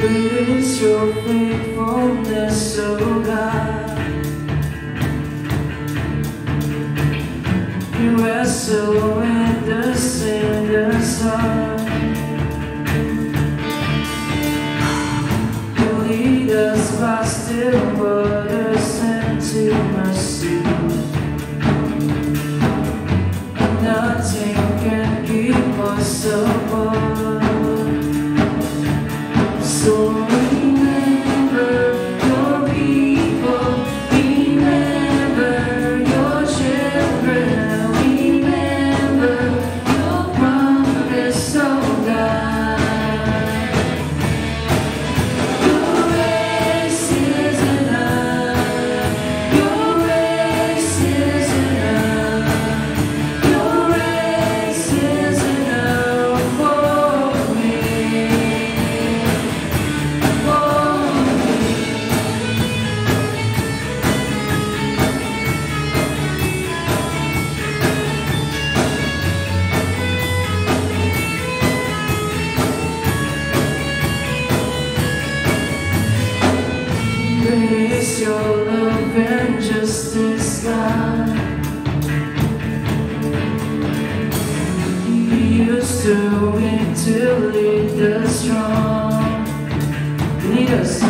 Great your faithfulness, O God. You wrestle with the sinner's heart. You lead us by still waters Release your love and justice, God. You're to lead the strong. Lead us